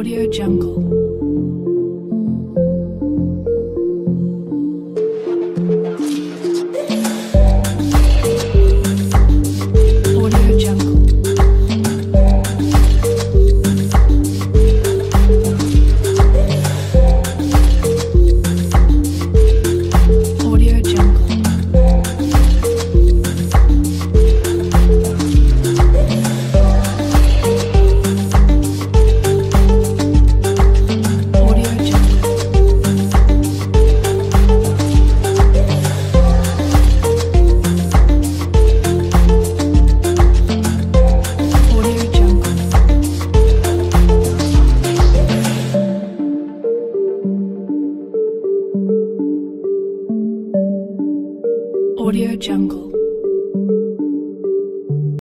Audio Jungle. Audio Jungle.